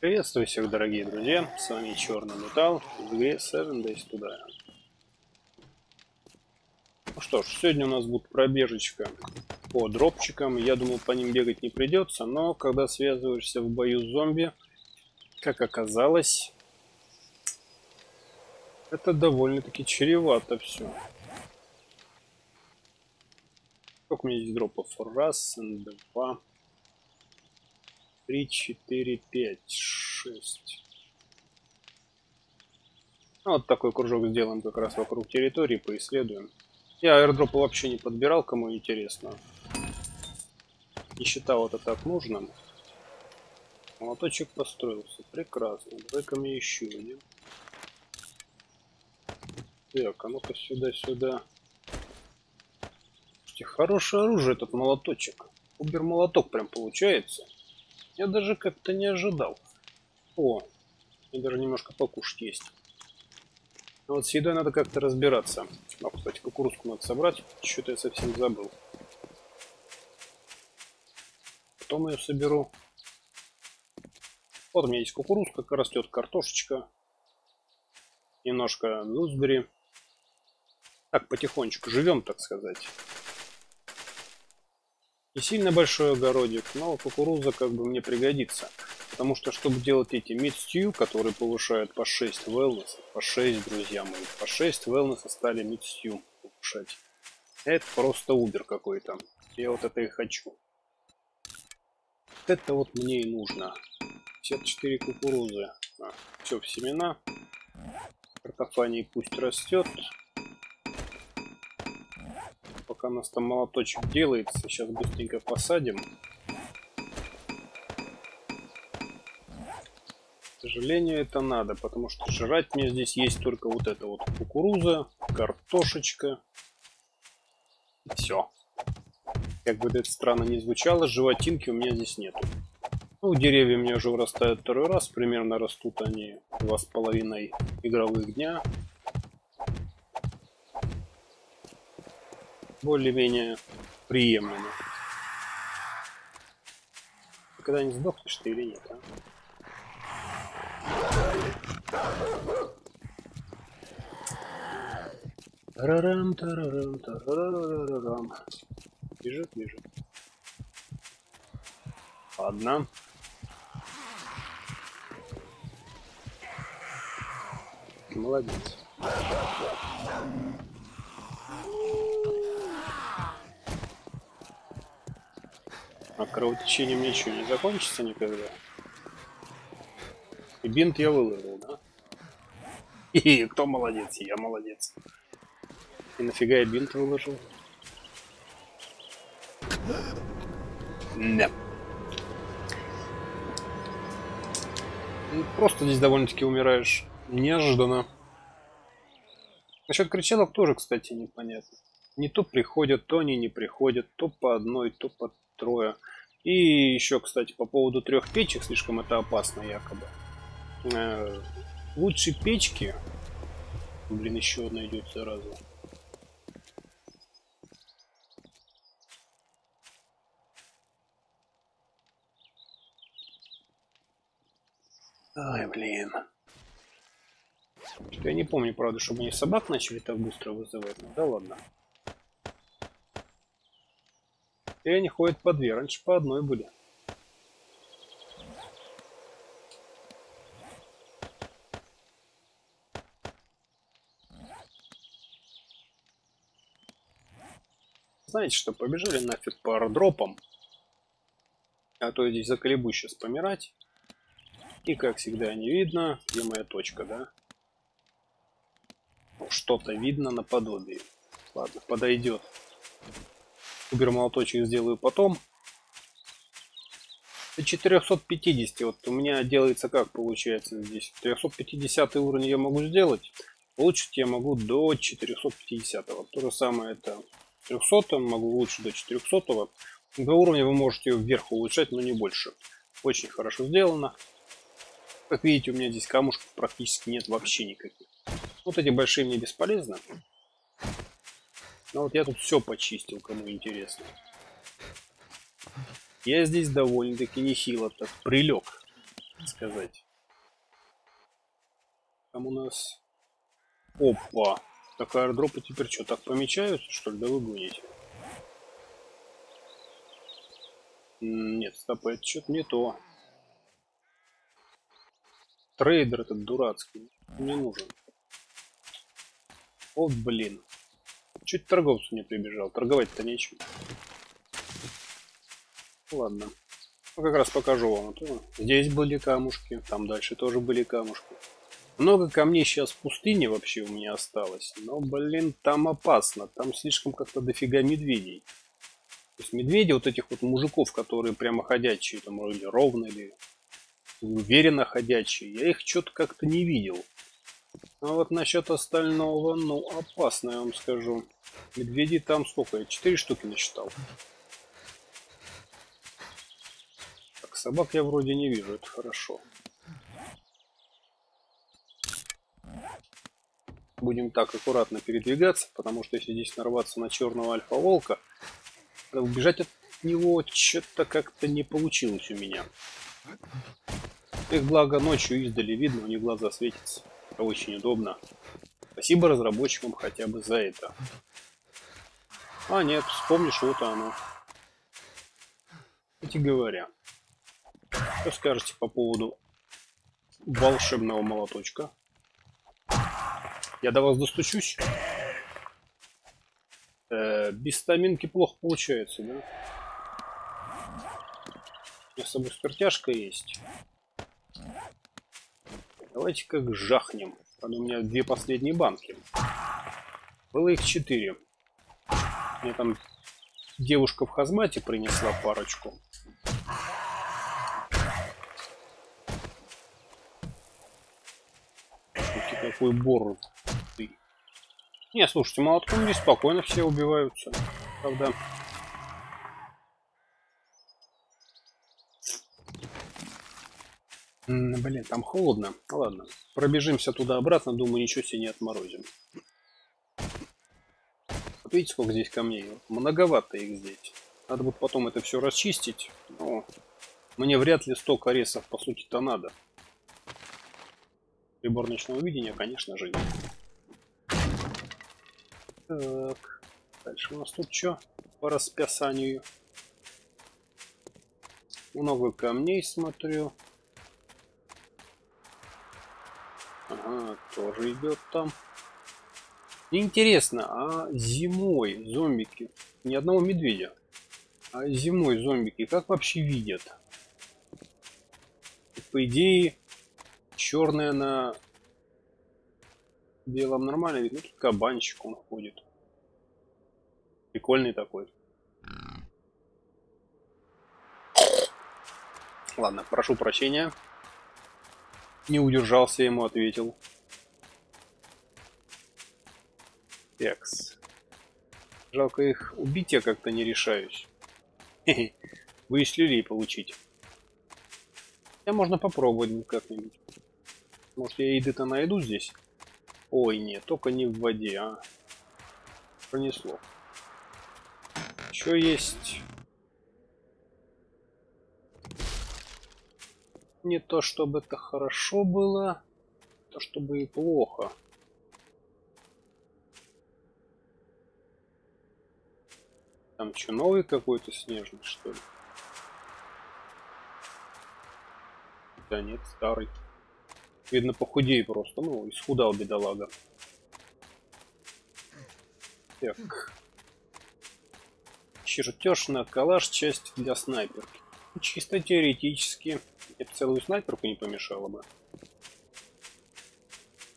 Приветствую всех, дорогие друзья. С вами Черный Металл в игре Seven Days to Die. Ну что ж, сегодня у нас будет пробежечка по дропчикам. Я думал, по ним бегать не придется, но когда связываешься в бою с зомби, как оказалось, это довольно-таки чревато все. Сколько у меня здесь дропов? Раз, два, три, четыре, пять, шесть. Ну, вот такой кружок сделаем как раз вокруг территории, поисследуем. Я аирдропы вообще не подбирал, кому интересно. Не считал это так нужным. Молоточек построился. Прекрасно. Давай-ка мне еще один. Так, а ну-ка сюда-сюда. Хорошее оружие этот молоточек. Убер-молоток прям получается. Я даже как-то не ожидал. О, мне даже немножко покушать есть. Но вот с едой надо как-то разбираться. А, кстати, кукурузку надо собрать. Что-то я совсем забыл. Потом ее соберу. Вот у меня есть кукурузка, растет картошечка. Немножко нузбери. Так, потихонечку живем, так сказать. Не сильно большой огородик, но кукуруза как бы мне пригодится. Потому что, чтобы делать эти мидстью, которые повышают по 6 wellness, по 6, друзья мои, по 6 wellness стали мидстью повышать. Это просто убер какой-то. Я вот это и хочу. Вот это вот мне и нужно. 54 кукурузы. А, все в семена. Картофаний пусть растет пока у нас там молоточек делается. Сейчас быстренько посадим. К сожалению, это надо, потому что жрать мне здесь есть только вот это вот кукуруза, картошечка. Все. Как бы это странно не звучало, животинки у меня здесь нету. Ну, деревья у меня уже вырастают второй раз, примерно растут они два с половиной игровых дня. Более-менее приемлемо. Ты когда не сдохнешь ты или нет, а? Тарарам, тарарам, тарарарарам. Бежит, бежит. Ладно. Молодец. Кровотечением ничего не закончится никогда. И бинт я выложил, да? И кто молодец? Я молодец. И нафига я бинт выложил? Да. Ну, просто здесь довольно-таки умираешь неожиданно. Насчет кричалок тоже, кстати, непонятно. Не то приходят, то они не приходят, то по одной, то по трое. И еще, кстати, по поводу трех печек, слишком это опасно якобы. Э, лучше печки. Блин, еще одна идет сразу. Ай, блин. Я не помню, правда, чтобы они собак начали так быстро вызывать. Да ладно. И они ходят по две, раньше по одной были. Знаете что, побежали нафиг по аэродропам. А то я здесь заколебу сейчас помирать. И как всегда не видно, где моя точка, да? Что-то видно наподобие. Ладно, подойдет. Убер-молоточек сделаю потом. До 450, вот у меня делается как получается здесь. 350 уровень я могу сделать. Улучшить я могу до 450. То же самое это 300, могу улучшить до 400. До уровня вы можете вверх улучшать, но не больше. Очень хорошо сделано. Как видите, у меня здесь камушков практически нет вообще никаких. Вот эти большие мне бесполезны. Ну вот я тут все почистил, кому интересно. Я здесь довольно-таки нехило так прилег, сказать. Там у нас... Опа! Так аэродропы теперь что, так помечаются, что ли? Да вы гоните. Нет, стоп, это что-то не то. Трейдер этот дурацкий. Не нужен. О, блин. Чуть торговцу не прибежал. Торговать-то нечем. Ладно. Ну, как раз покажу вам. Здесь были камушки, там дальше тоже были камушки. Много камней сейчас в пустыне вообще у меня осталось. Но, блин, там опасно. Там слишком как-то дофига медведей. То есть медведи, вот этих вот мужиков, которые прямо ходячие, там вроде ровно или уверенно ходячие, я их что-то как-то не видел. А вот насчет остального, ну, опасно, я вам скажу. Медведей там сколько? Я четыре штуки насчитал. Так, собак я вроде не вижу, это хорошо. Будем так аккуратно передвигаться, потому что если здесь нарваться на черного альфа-волка, убежать от него что-то как-то не получилось у меня. Их благо ночью издали видно, у них глаза светятся. Очень удобно. Спасибо разработчикам хотя бы за это. А, нет, вспомнишь, вот оно. Кстати говоря, что скажете по поводу волшебного молоточка? Я до вас достучусь? Э, без стаминки плохо получается, да? У меня с собой спиртяжка есть. Давайте как жахнем. Правда, у меня две последние банки. Было их четыре. Мне там девушка в хазмате принесла парочку. Какой бор ты. Не, слушайте, молотком здесь спокойно все убиваются. Правда, Блин, там холодно. Ладно, пробежимся туда-обратно, думаю, ничего себе не отморозим. Видите, сколько здесь камней? Многовато их здесь. Надо будет потом это все расчистить. Но мне вряд ли 100 каресов, по сути-то, надо. Прибор ночного видения, конечно же, нет. Так, дальше у нас тут что по расписанию? Много камней смотрю. Ага, тоже идет там. Интересно, а зимой зомбики, ни одного медведя, а зимой зомбики как вообще видят? По идее, черная на белом нормально видно. Тут кабанчик он ходит. Прикольный такой. Ладно, прошу прощения. Не удержался, ему ответил. Текс. Жалко их убить я как-то не решаюсь. Вы из люлей получить. Я можно попробовать как-нибудь. Может я еды-то найду здесь? Ой, нет, только не в воде, а. Пронесло. Еще есть Не то чтобы это хорошо было, то чтобы и плохо. Там что, новый какой-то снежный, что ли? Да нет, старый. Видно, похудей просто. Ну, исхудал бедолага. Так. Чертеж на калаш, часть для снайперки. Чисто теоретически это целую снайперку не помешало бы.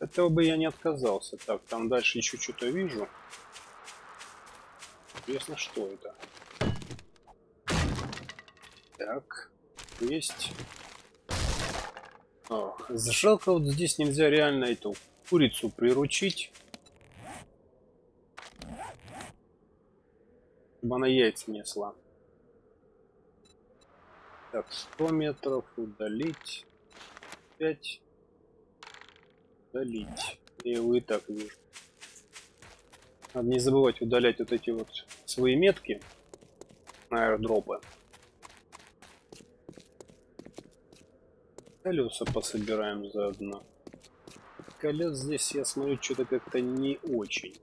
Этого бы я не отказался. Так, там дальше еще что-то вижу. Интересно, что это? Так, есть. О, жалко, вот здесь нельзя реально эту курицу приручить. Чтобы она яйца несла. Так, 100 метров, удалить. 5. Удалить. Я его и так вижу. Надо не забывать удалять вот эти вот свои метки на аирдропы. Колеса пособираем заодно. Колес здесь, я смотрю, что-то как-то не очень.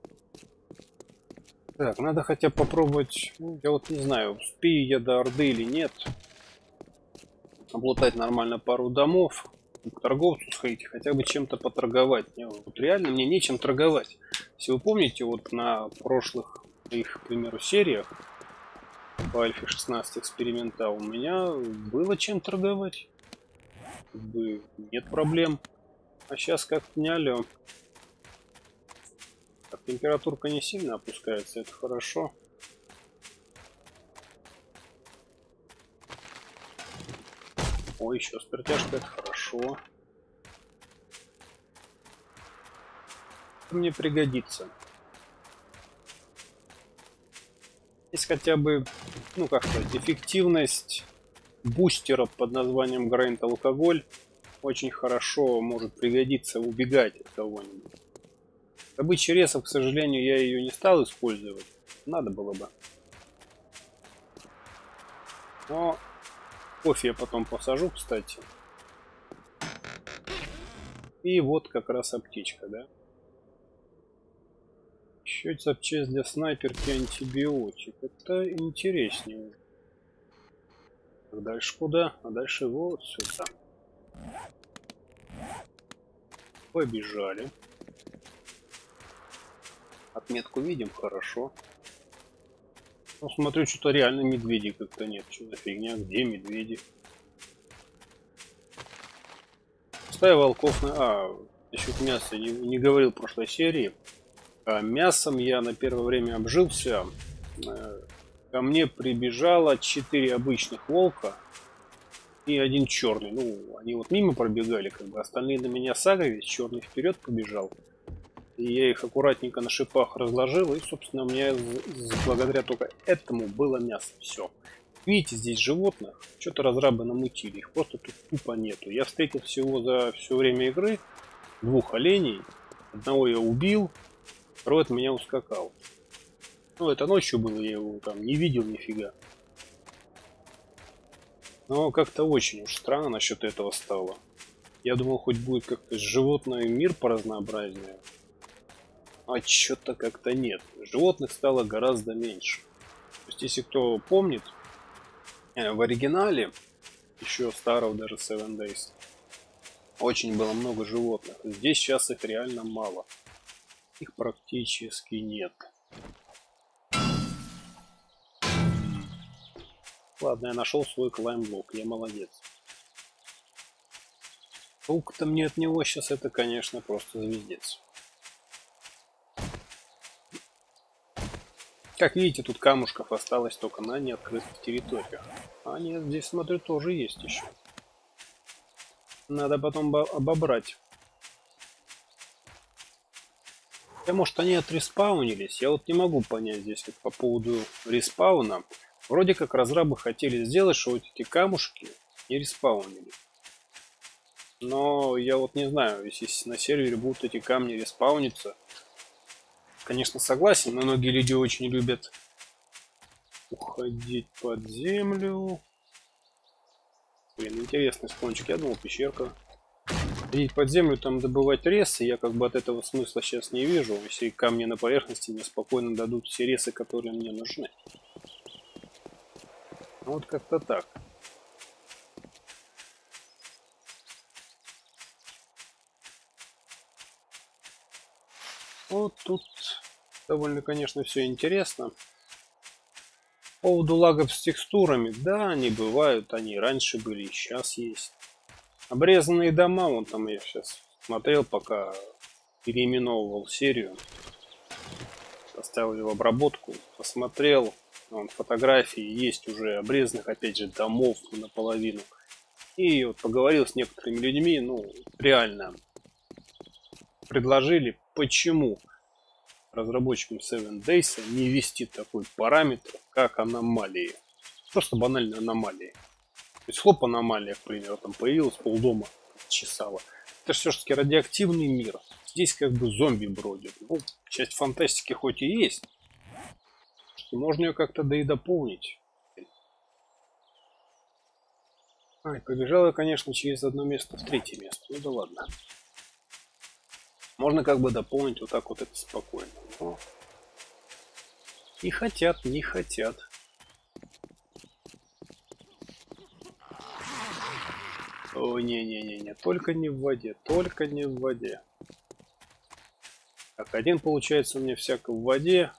Так, надо хотя бы попробовать... Ну, я вот не знаю, успею я до Орды или нет. Облутать нормально пару домов. К торговцу сходить, хотя бы чем-то поторговать. Вот реально мне нечем торговать. Если вы помните, вот на прошлых их, к примеру, сериях по Альфе 16 эксперимента у меня было чем торговать. Как бы нет проблем. А сейчас как-то не алё. Так, температурка не сильно опускается, это хорошо. Ой, еще спиртяшка, это хорошо. Мне пригодится. Есть хотя бы, ну как сказать, эффективность бустеров под названием Грейнт алкоголь очень хорошо может пригодиться убегать от кого-нибудь. Добыча ресов, к сожалению, я ее не стал использовать. Надо было бы. Но кофе я потом посажу, кстати. И вот как раз аптечка, да? Еще запчасть для снайперки антибиотик. Это интереснее. Дальше куда? А дальше вот сюда. Побежали. Отметку видим, хорошо. Ну, смотрю, что-то реально медведей как-то нет. Что за фигня? Где медведи? Стая волков на... А, насчет мяса не, не говорил в прошлой серии. А мясом я на первое время обжился. Э, ко мне прибежало 4 обычных волка и один черный. Ну, они вот мимо пробегали, как бы остальные на меня сагались, черный вперед побежал. И я их аккуратненько на шипах разложил, и, собственно, у меня благодаря только этому было мясо. Все. Видите, здесь животных, что-то разрабы намутили, их просто тут тупо нету. Я встретил всего за все время игры двух оленей, одного я убил, второй меня ускакал. Ну, это ночью было, я его там не видел нифига. Но как-то очень уж странно насчет этого стало. Я думал, хоть будет как-то животный мир поразнообразнее. А что-то как-то нет. Животных стало гораздо меньше. То есть, если кто помнит, э, в оригинале, еще старого даже Seven Days, очень было много животных. Здесь сейчас их реально мало. Их практически нет. Ладно, я нашел свой клаймблок, я молодец. Толк-то мне от него сейчас это, конечно, просто звездец. Как видите, тут камушков осталось только на неоткрытых территориях. А нет, здесь, смотрю, тоже есть еще. Надо потом обобрать. Я, может, они отреспаунились? Я вот не могу понять здесь вот по поводу респауна. Вроде как разрабы хотели сделать, что вот эти камушки не респаунили. Но я вот не знаю, если на сервере будут эти камни респауниться, конечно, согласен, но многие люди очень любят уходить под землю. Блин, интересный спончик. Я думал, пещерка. Ходить под землю, там добывать ресы, я как бы от этого смысла сейчас не вижу. Если камни на поверхности мне спокойно дадут все ресы, которые мне нужны. Вот как-то так. Вот тут довольно, конечно, все интересно. По поводу лагов с текстурами, да, они бывают, они раньше были, и сейчас есть. Обрезанные дома, вон там я сейчас смотрел, пока переименовывал серию. Поставил в обработку, посмотрел, вон, фотографии есть уже обрезанных, опять же, домов наполовину. И вот поговорил с некоторыми людьми, ну, реально предложили, почему разработчикам Seven Days не ввести такой параметр, как аномалии. Просто банальные аномалии. То есть хлоп аномалия, к примеру, там появилась, полдома чесала. Это все-таки радиоактивный мир. Здесь как бы зомби бродят. Ну, часть фантастики хоть и есть. Можно ее как-то да и дополнить. Ай, побежала, конечно, через одно место в третье место. Ну да ладно. Можно как бы дополнить вот так вот это спокойно. Но... Не хотят, не хотят. О, не-не-не-не, только не в воде, только не в воде. Так, один получается у меня всяко в воде.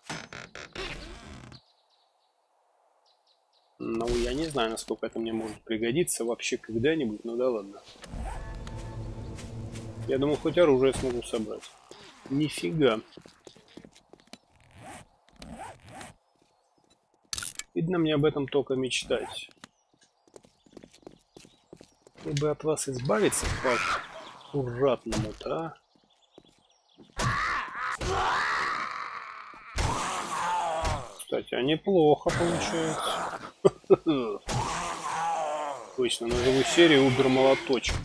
Ну, я не знаю, насколько это мне может пригодиться вообще когда-нибудь, ну да ладно. Я думал, хоть оружие смогу собрать. Нифига. Видно мне об этом только мечтать. Чтобы от вас избавиться по аккуратному-то, а? Кстати, а неплохо получается. Точно, назову серию Убер Молоточек.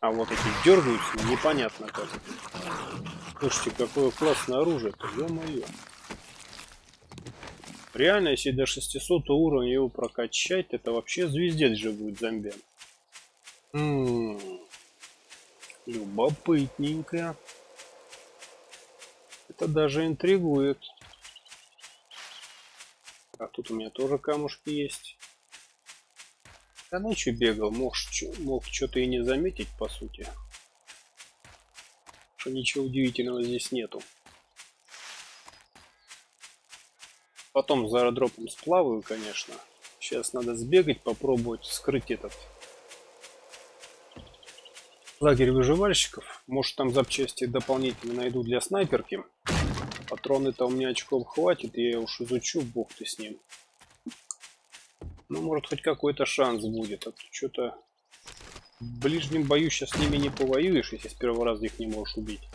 А вот эти дергаются, непонятно как. Слушайте, какое классное оружие-то, ё-моё. Реально, если до 600 уровня его прокачать, это вообще звездец же будет зомби. М -м любопытненько. Это даже интригует. А тут у меня тоже камушки есть. Я ночью бегал, мог, мог что-то и не заметить, по сути. Что ничего удивительного здесь нету. Потом за аэродропом сплаваю, конечно. Сейчас надо сбегать, попробовать скрыть этот лагерь выживальщиков. Может там запчасти дополнительно найду для снайперки. Патроны-то у меня очков хватит, я уж изучу, бог ты с ним. Ну, может, хоть какой-то шанс будет. А то что-то в ближнем бою сейчас с ними не повоюешь, если с первого раза их не можешь убить.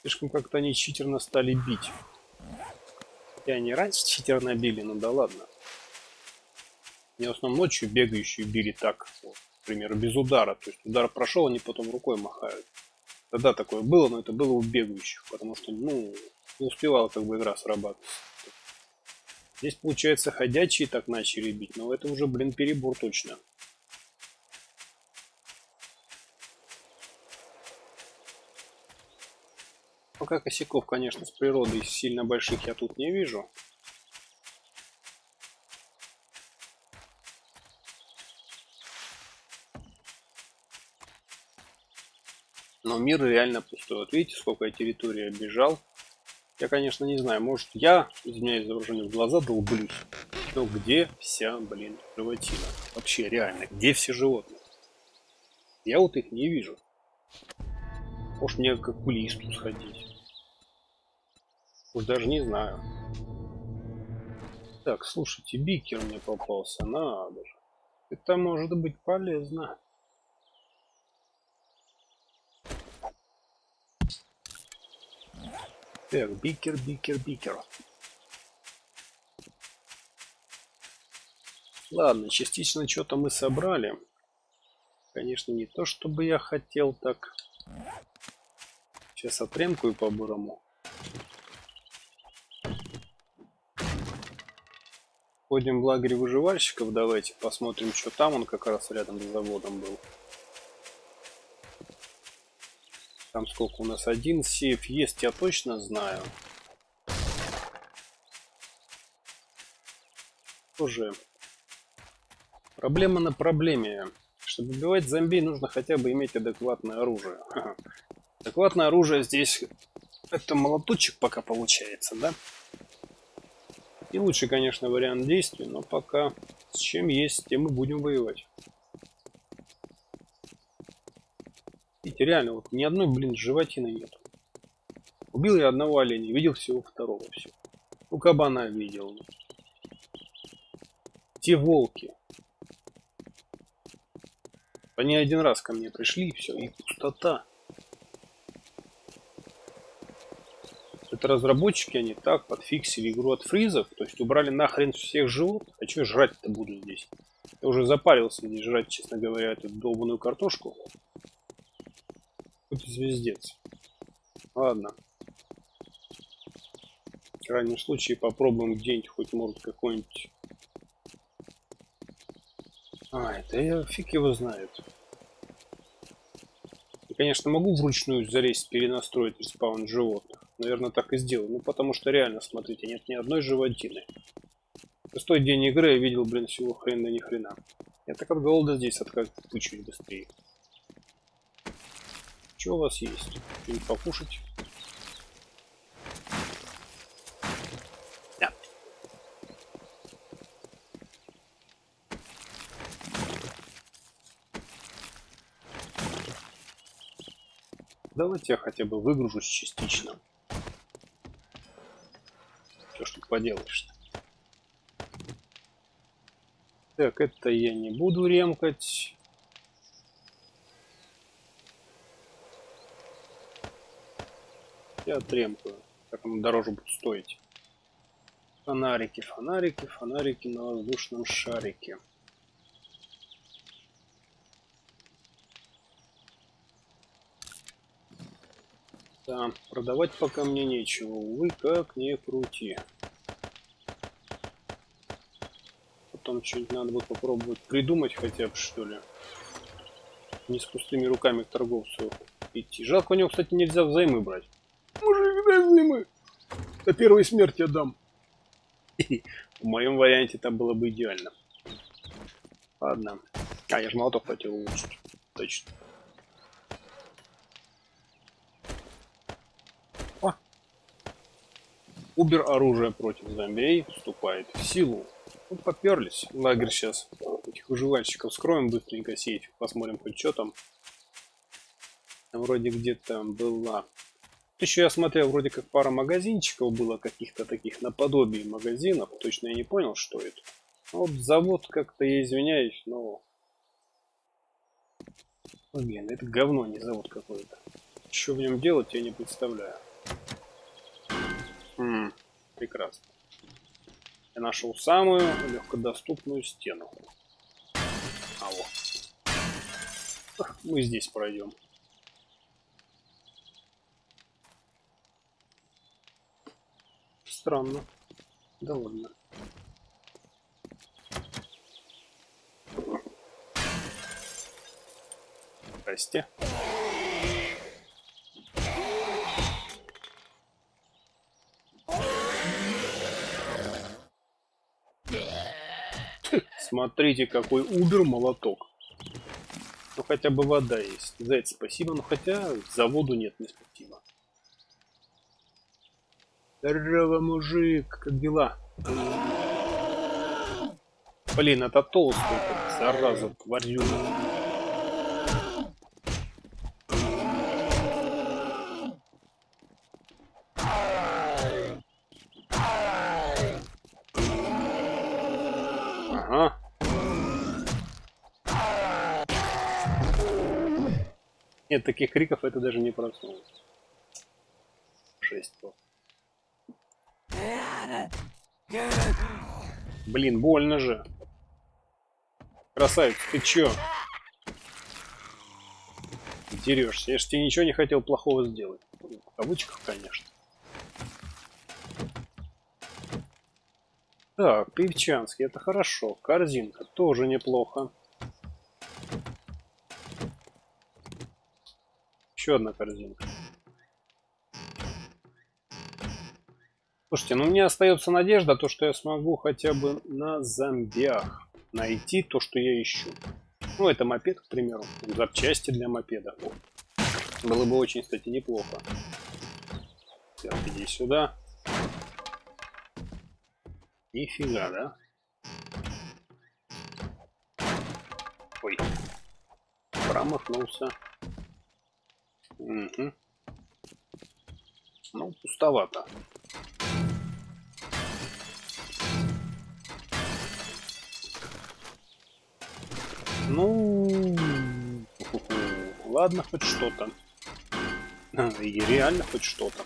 Слишком как-то они читерно стали бить. Хотя они раньше читерно били, ну да ладно. Не в основном ночью бегающие били так, вот, к примеру, без удара. То есть удар прошел, они потом рукой махают. Тогда такое было, но это было у бегающих, потому что, ну, не успевала как бы игра срабатывать. Здесь, получается, ходячие так начали бить, но это уже, блин, перебор точно. Пока косяков, конечно, с природой сильно больших я тут не вижу. Но мир реально пустой. Вот видите, сколько я территории обижал. Я, конечно, не знаю, может я, извиняюсь за выражение, в глаза долблюсь. Но где вся, блин, животина? Вообще, реально, где все животные? Я вот их не вижу. Может мне к окулисту сходить? Уж даже не знаю. Так, слушайте, бикер мне попался, надо же. Это может быть полезно. Так, бикер, бикер, бикер. Ладно, частично что-то мы собрали. Конечно, не то, чтобы я хотел так. Сейчас отремкую по-бурому. Ходим в лагерь выживальщиков, давайте посмотрим, что там. Он как раз рядом с заводом был. Там сколько у нас? Один сейф есть, я точно знаю. Тоже проблема на проблеме. Чтобы убивать зомби, нужно хотя бы иметь адекватное оружие. Адекватное оружие здесь это молоточек пока получается, да? И лучше, конечно, вариант действий, но пока с чем есть, тем мы будем воевать. Видите, реально, вот ни одной, блин, животины нет. Убил я одного оленя, видел всего второго, все. У кабана видел. Те волки. Они один раз ко мне пришли, и все, и пустота. Это разработчики, они так подфиксили игру от фризов, то есть убрали нахрен всех животных. А что жрать-то буду здесь? Я уже запарился здесь жрать, честно говоря, эту долбанную картошку. Хоть звездец. Ладно. крайнем случае попробуем где-нибудь хоть может какой-нибудь... А, это я фиг его знает. Я, конечно, могу вручную залезть, перенастроить респаун животных. Наверное, так и сделаю. Ну, потому что реально, смотрите, нет ни одной животины. Шестой день игры я видел, блин, всего хрена ни хрена. Я так от голода здесь откачусь быстрее. Что у вас есть? Что-нибудь покушать? Давайте я хотя бы выгружусь частично. Что ж тут поделаешь-то? Так, это я не буду ремкать. Я отремкаю. Как оно дороже будет стоить. Фонарики, фонарики, фонарики на воздушном шарике. Да, продавать пока мне нечего. Увы, как не крути. Потом что-нибудь надо будет попробовать придумать хотя бы, что ли. Не с пустыми руками к торговцу идти. Жалко, у него, кстати, нельзя взаймы брать. Мужик, дай взаймы. До первой смерти отдам. В моем варианте там было бы идеально. Ладно. А, я же молоток хотел улучшить. Точно. Убер оружие против зомбей вступает в силу. Ну, поперлись. Лагерь сейчас. Этих выживальщиков скроем быстренько сеть. Посмотрим хоть что. Там вроде где-то была. Еще я смотрел, вроде как пара магазинчиков было каких-то таких наподобие магазинов. Точно я не понял, что это. Ну, вот завод как-то, я извиняюсь, но... Блин, это говно, не завод какой-то. Что в нем делать, я не представляю. Прекрасно. Я нашел самую легкодоступную стену. А вот. Мы здесь пройдем. Странно. Да ладно. Здрасте. Смотрите, какой убер молоток. Ну хотя бы вода есть. За спасибо, но хотя за воду нет, не спасибо. Здорово, мужик, как дела? Блин, это толстый, зараза, тварюга. Нет, таких криков это даже не проснулось. Шесть. Блин, больно же. Красавец, ты чё? Дерешься. Я же тебе ничего не хотел плохого сделать. В кавычках, конечно. Так, Певчанский, это хорошо. Корзинка тоже неплохо. Еще одна корзинка. Слушайте, ну мне остается надежда, то, что я смогу хотя бы на зомбиях найти то, что я ищу. Ну, это мопед, к примеру. Запчасти для мопеда. Было бы очень, кстати, неплохо. Так, иди сюда. Нифига, да? Ой. Промахнулся. Угу. Ну, пустовато. Ну, ладно, хоть что-то. И реально хоть что-то.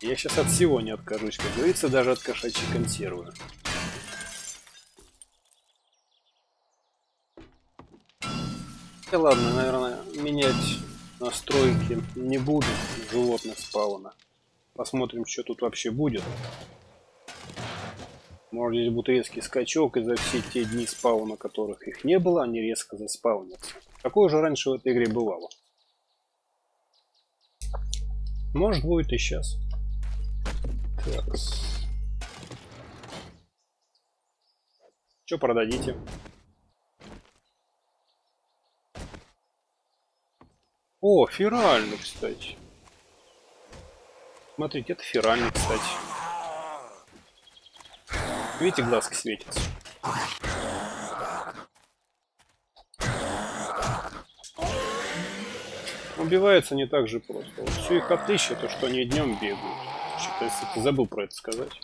Я сейчас от всего не откажусь, как говорится, даже от кошачьей консервы. Да ладно, наверное, менять настройки не буду животных спауна. Посмотрим, что тут вообще будет. Может здесь будет резкий скачок, и за все те дни спауна, которых их не было, они резко заспаунятся. Такое же раньше в этой игре бывало. Может будет и сейчас. Так. Что продадите? О, фиральный, кстати. Смотрите, это фиральный, кстати. Видите, глазки светятся. Убиваются не так же просто. Вот все их отличие, то что они днем бегают. Что-то если забыл про это сказать.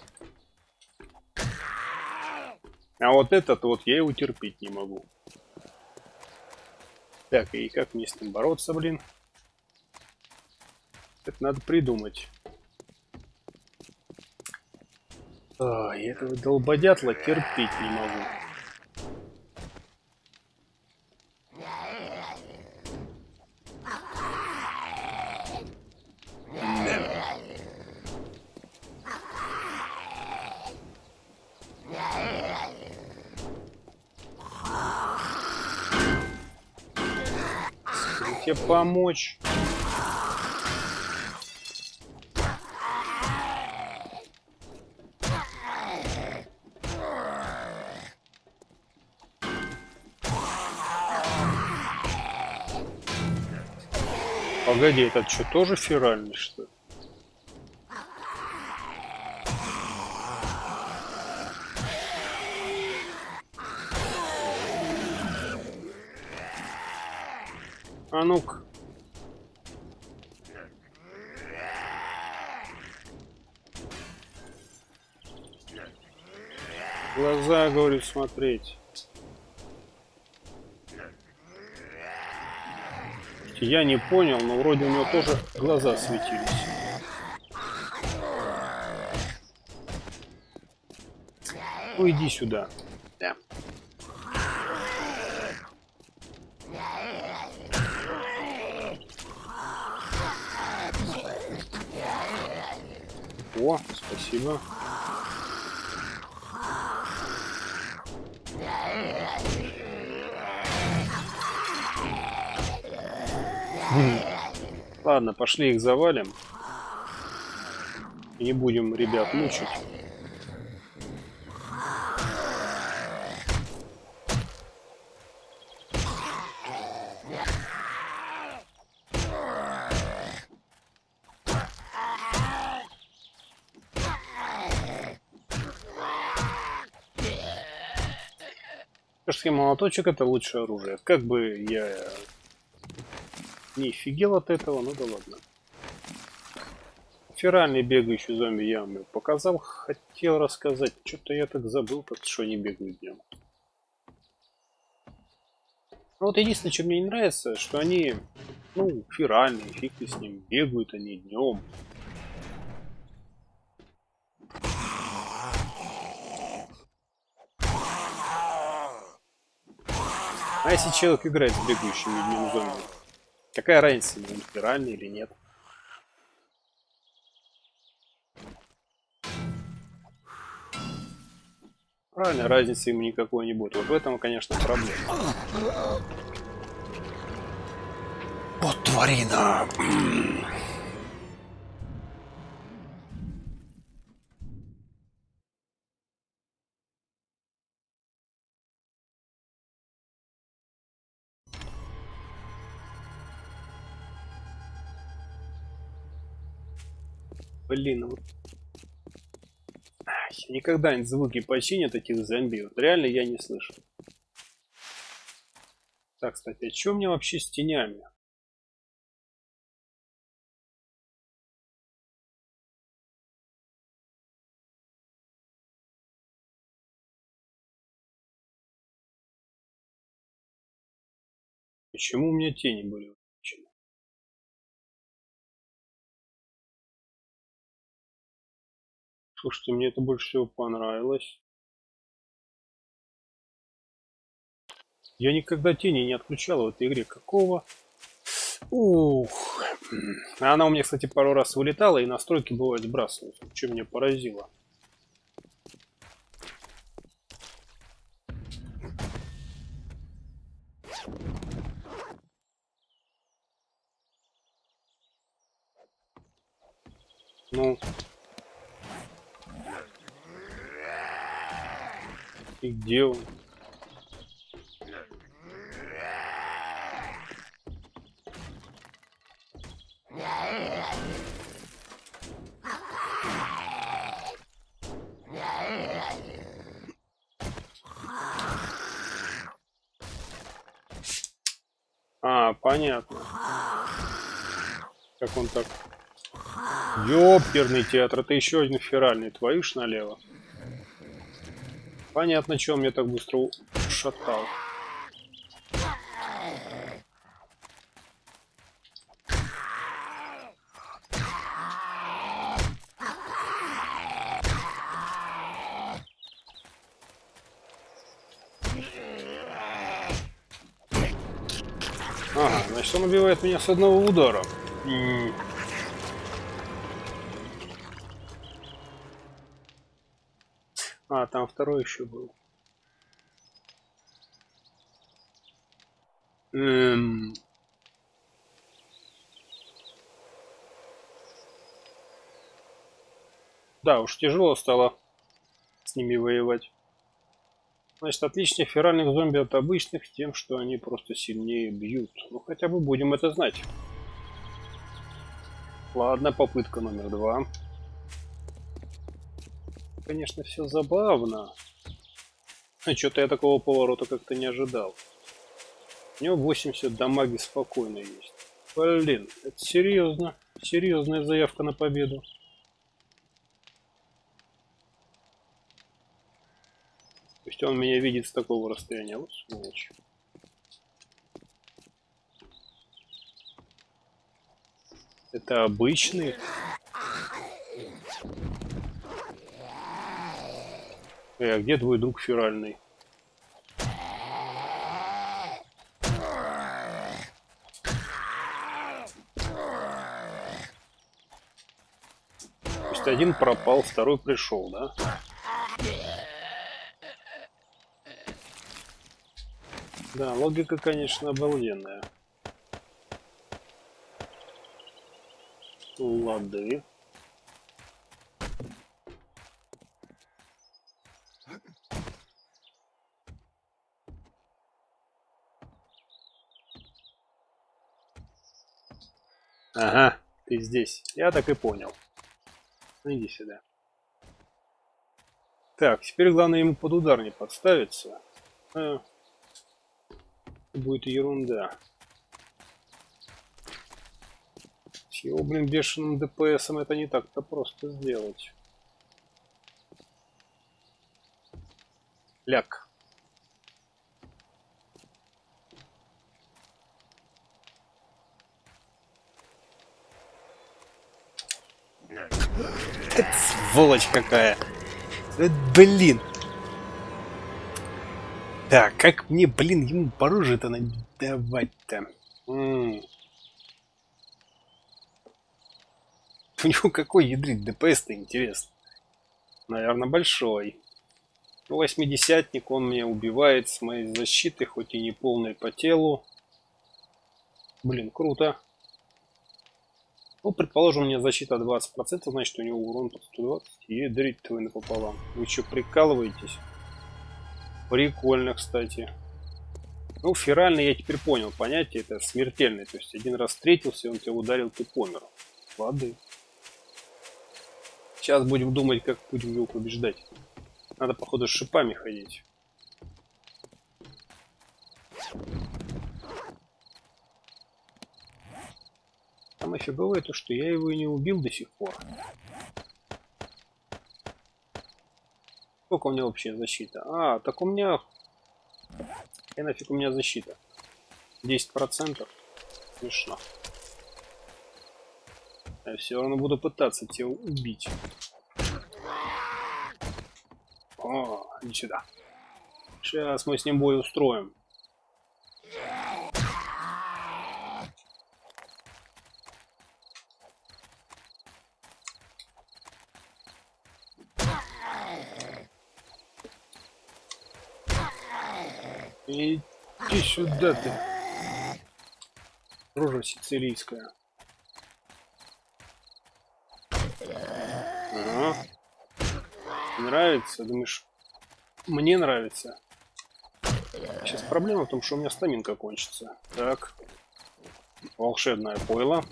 А вот этот вот я его терпеть не могу. Так, и как мне с ним бороться, блин? Это надо придумать. А, я этого долбодятла терпеть не могу. Тебе помочь? Погоди, этот что, тоже феральный, что ли? А ну-ка. Глаза, говорю, смотреть. Я не понял, но вроде у него тоже глаза светились. Ну иди сюда. О, спасибо. Ладно, пошли их завалим. Не будем ребят мучить. Молоточек это лучшее оружие. Как бы я не офигел от этого, ну да ладно. Феральный бегающий зомби я вам показал, хотел рассказать. Что-то я так забыл, как что они бегают днем. Ну вот единственное, что мне не нравится, что они, ну, феральные, фиг с ним, бегают они днем. А если человек играет с бегающими днем зомби? Какая разница, он спиральный или нет? Правильно, разницы ему никакой не будет. Вот в этом, конечно, проблема. Вот тварина! Блин, вот... Никогда не звуки починят этих зомби. Вот реально я не слышу. Так, кстати, а что мне вообще с тенями? Почему у меня тени были? Слушайте, мне это больше всего понравилось. Я никогда тени не отключал в этой игре. Какого? Ух. Она у меня, кстати, пару раз вылетала, и настройки бывают сбрасываются, что меня поразило. Ну. И где он? А, понятно. Как он так... Ёперный театр, это еще один феральный, твою ж налево. Понятно, он меня так быстро шатал. Ага, значит он убивает меня с одного удара. А, там второй еще был. Эм... Да, уж тяжело стало с ними воевать. Значит, отличие феральных зомби от обычных тем, что они просто сильнее бьют. Ну, хотя бы будем это знать. Ладно, попытка номер два. Конечно, все забавно. А что-то я такого поворота как-то не ожидал. У него 80 дамаги спокойно есть. Блин, это серьезно. Серьезная заявка на победу. То есть он меня видит с такого расстояния. Вот сволочь. Это обычный. Эй, а где твой друг феральный? То есть один пропал, второй пришел, да? Да, логика, конечно, обалденная. Лады. Ага, ты здесь. Я так и понял. Ну, иди сюда. Так, теперь главное ему под удар не подставиться. А, будет ерунда. С его, блин, бешеным ДПСом это не так-то просто сделать. Ляг. Сволочь какая. Блин. Так, как мне, блин, ему по то давать-то? У него какой ядрит ДПС-то, интересно? Наверное, большой. Восьмидесятник, он меня убивает с моей защиты, хоть и не полной по телу. Блин, круто. Ну, предположим, у меня защита 20%, значит у него урон под 120. И дрить твой напополам. Вы что, прикалываетесь? Прикольно, кстати. Ну, феральный я теперь понял понятие, это смертельный. То есть один раз встретился, он тебя ударил, ты помер. Воды. Сейчас будем думать, как будем его побеждать. Надо, походу, с шипами ходить. Самое фиговое то, что я его и не убил до сих пор. Сколько у меня общая защита? А, так у меня... И нафиг у меня защита? 10%? Смешно. Я все равно буду пытаться тебя убить. О, иди сюда. Сейчас мы с ним бой устроим. Иди сюда ты. Рожа сицилийская. Ага. Нравится? Думаешь, мне нравится? Сейчас проблема в том, что у меня стаминка кончится. Так. Волшебное пойло.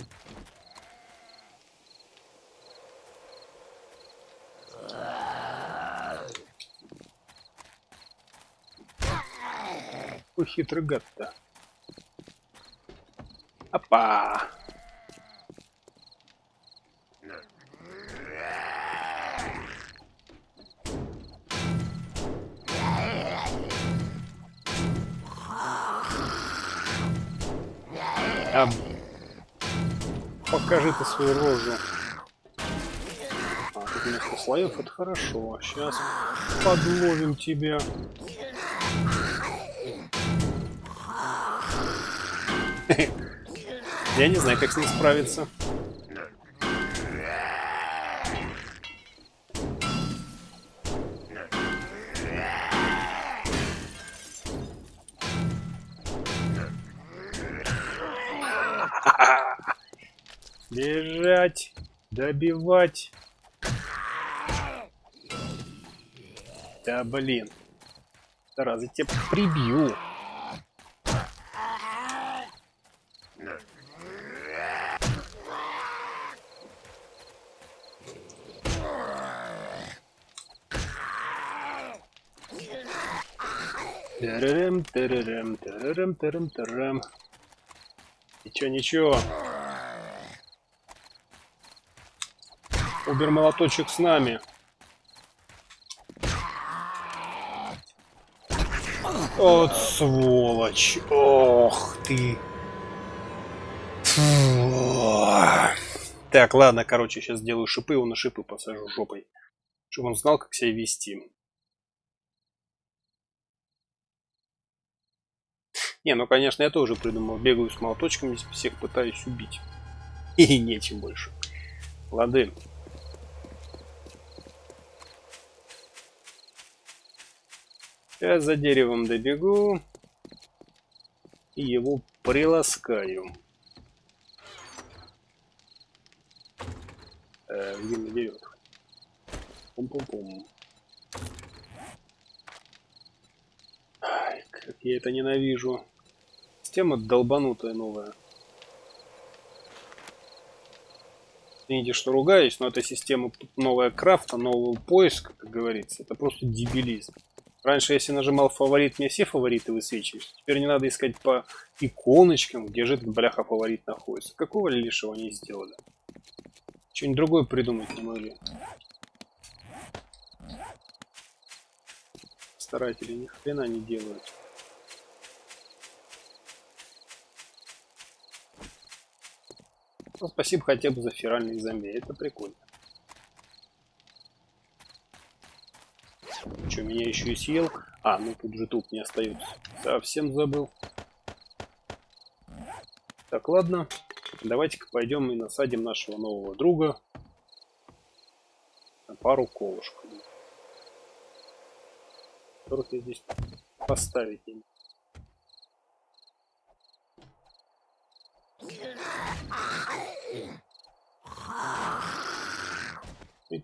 Какой хитрый гад-то. Опа! А, покажи ты свою рожу. А, тут вместо слоев это хорошо. Сейчас подловим тебя. Я не знаю, как с ним справиться. Бежать, добивать. Да блин. Раз я тебя прибью. Тарарам, тарарам, тарарам, тарам, тарам. Ничего, ничего. Убер-молоточек с нами. Вот сволочь. Ох ты. Фу. Так, ладно, короче, сейчас сделаю шипы, его на шипы посажу жопой. Чтобы он знал, как себя вести. Не, ну конечно, я тоже придумал. Бегаю с молоточками, всех пытаюсь убить. И нечем больше. Лады. Сейчас за деревом добегу. И его приласкаю. Э, где мне дерет? Пум-пум-пум. Как я это ненавижу. Система долбанутая новая. Извините, что ругаюсь, но эта система новая крафта, нового поиска, как говорится, это просто дебилизм. Раньше, если нажимал фаворит, мне все фавориты высвечивались. Теперь не надо искать по иконочкам, где же этот бляха фаворит находится. Какого лишего они сделали? Что-нибудь другое придумать не могли. Старатели ни хрена не делают. Ну, спасибо хотя бы за феральный зомби, это прикольно. Что, меня еще и съел? А, ну тут же тут не остается. Совсем забыл. Так, ладно. Давайте-ка пойдем и насадим нашего нового друга на пару колышков. Которых я здесь поставить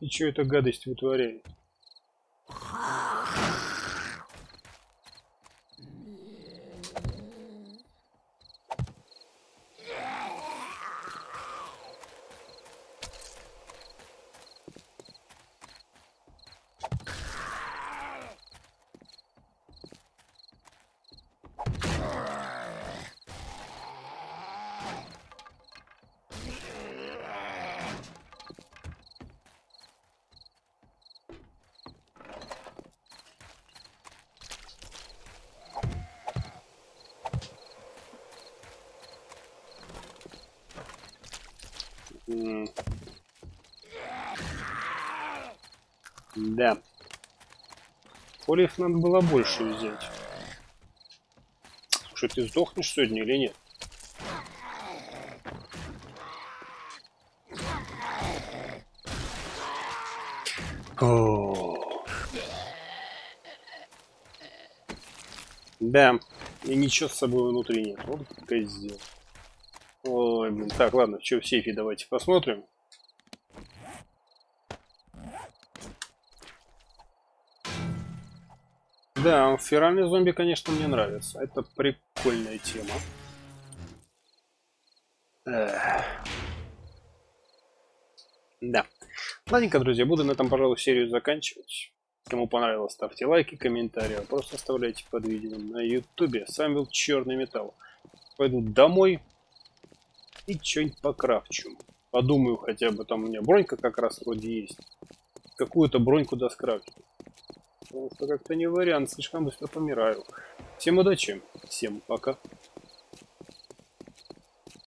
Это что это гадость вытворяет? Да. Полев надо было больше взять. Слушай, ты сдохнешь сегодня или нет? О. Да, и ничего с собой внутри нет. Вот. Ой, блин. Так, ладно, что в сейфе давайте посмотрим. Да, феральный зомби, конечно, мне нравится. Это прикольная тема. Эх. Да. Ладненько, друзья, буду на этом, пожалуй, серию заканчивать. Кому понравилось, ставьте лайки, комментарии, просто оставляйте под видео на ютубе. С вами был Черный Металл. Пойду домой и что-нибудь покрафчу. Подумаю хотя бы, там у меня бронька как раз вроде есть. Какую-то броньку доскрафтить. Потому что как-то не вариант, слишком быстро помираю. Всем удачи, всем пока.